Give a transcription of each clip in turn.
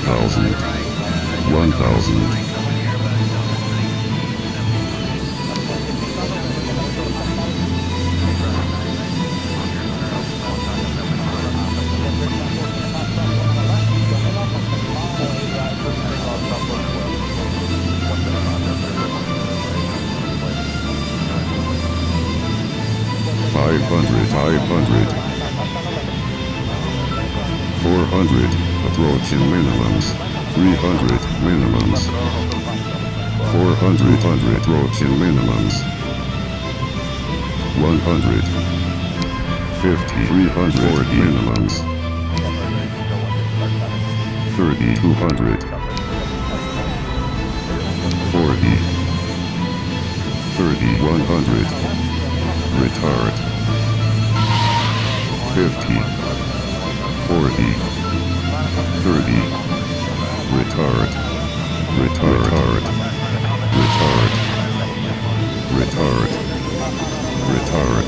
1000 1000 500, 500, 400, approaching minimums. Three hundred, minimums. Four hundred, hundred, approaching minimums. One hundred. Fifty, three hundred, forty, minimums. Thirty, two hundred. Forty. Thirty, one hundred. Retard. 50, 40, 30. Retard. Retard. Retard. Retard. Retard. Retard.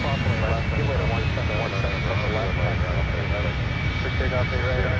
Properly left, give way to 171 from the left, 171 from the left. Appreciate off the radar.